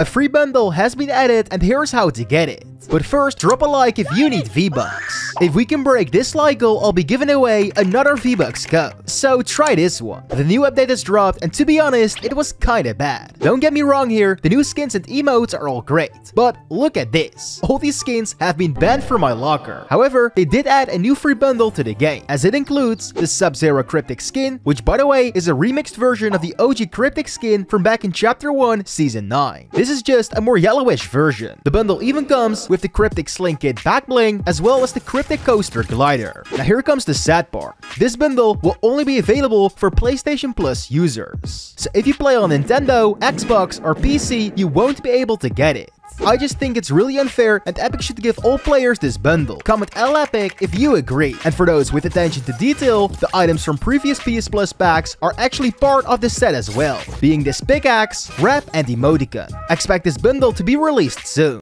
A free bundle has been added and here's how to get it. But first, drop a like if you need V-Bucks. If we can break this like goal, I'll be giving away another V-Bucks code. So try this one. The new update has dropped and to be honest, it was kinda bad. Don't get me wrong here, the new skins and emotes are all great. But look at this. All these skins have been banned from my locker. However, they did add a new free bundle to the game, as it includes the Sub-Zero Cryptic skin, which by the way is a remixed version of the OG Cryptic skin from back in Chapter 1, Season 9. This is just a more yellowish version. The bundle even comes with the Cryptic Sling Kit back bling, as well as the Cryptic Coaster glider. Now here comes the sad part. This bundle will only be available for PlayStation Plus users. So if you play on Nintendo, Xbox, or PC, you won't be able to get it. I just think it's really unfair and Epic should give all players this bundle. Comment L Epic if you agree. And for those with attention to detail, the items from previous PS Plus packs are actually part of the set as well, being this pickaxe, wrap, and emoticon. Expect this bundle to be released soon.